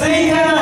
Satan